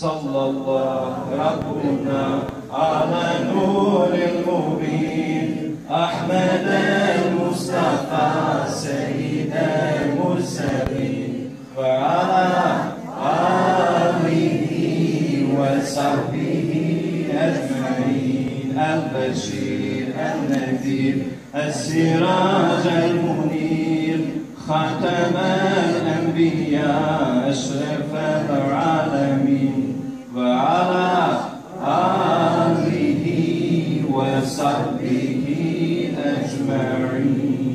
صلى الله ربنا على نور المبين أحمد المصطفى سيد المرسلين وعلى آله وصحبه أجمعين البشير النذير السراج المنير خاتم الأنبياء أشرف العالمين وعلى آله وصحبه أجمعين.